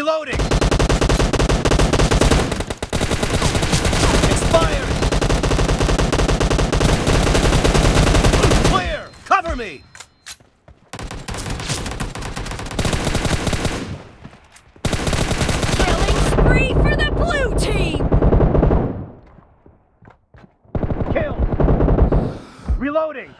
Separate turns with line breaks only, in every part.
Reloading! Expired! Clear! Cover me!
Killing spree for the blue team!
Kill! Reloading!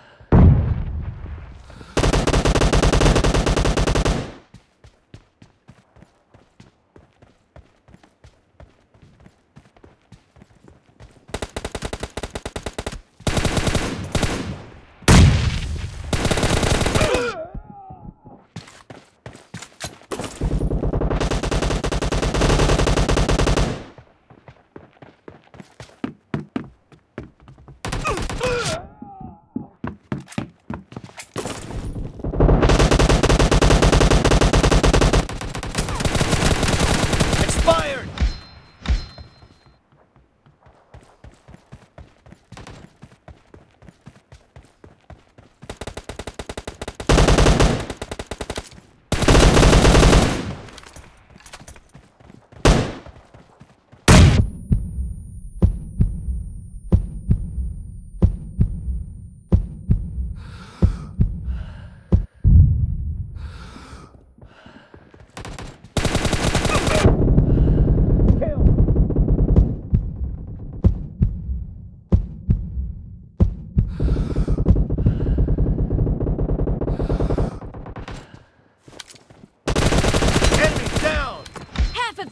Expired! Kill! Enemy down!
Half of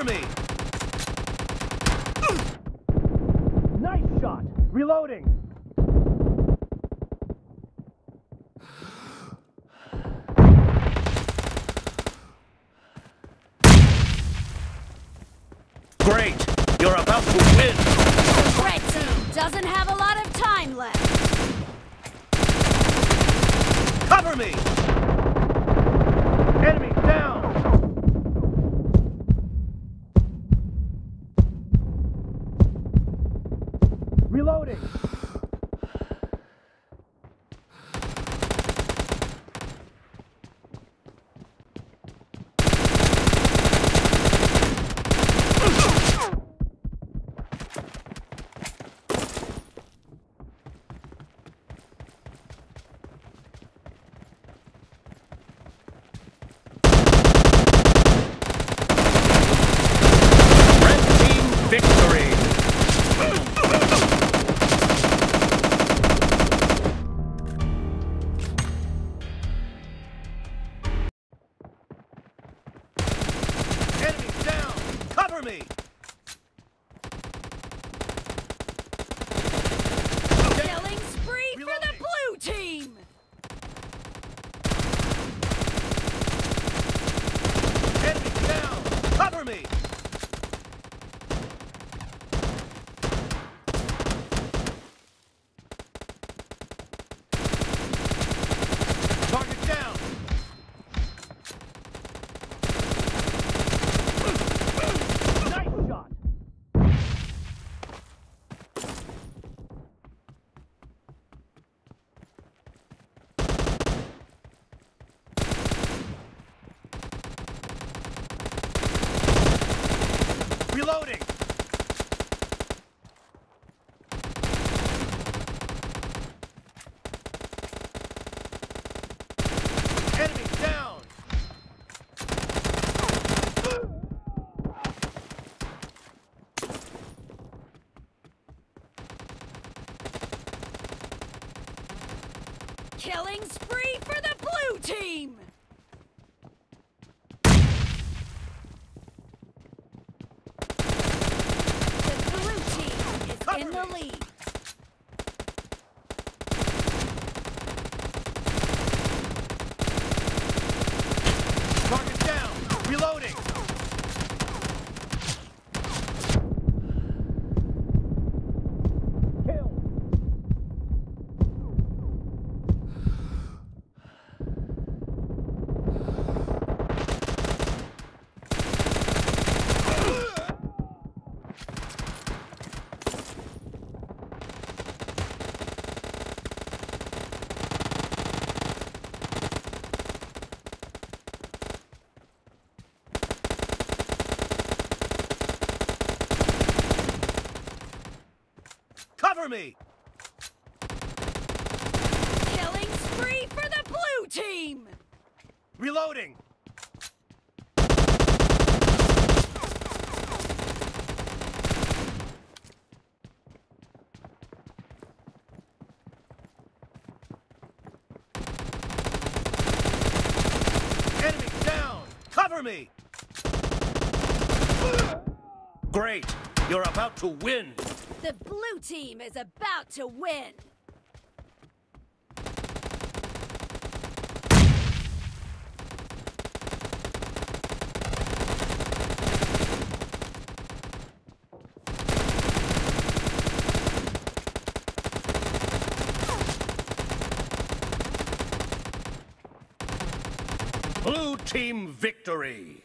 Cover me! Nice shot! Reloading! Great! You're about to win!
Red team doesn't have a lot of time left.
Cover me! Reloading. Red team victory. Enemy down. Cover me.
Killing spree for the
Reloading.
blue team!
Enemy down. Cover me. Target down. Nice shot. Reloading. Enemy down.
Killing spree for the blue team! The blue team is
Cover
in the
me.
lead.
Target down. Reloading. Kill. Cover me.
Killing spree for the blue team!
Reloading. Enemy down. Cover me. Great. You're about to win.
The blue team is about to win!
Blue team victory.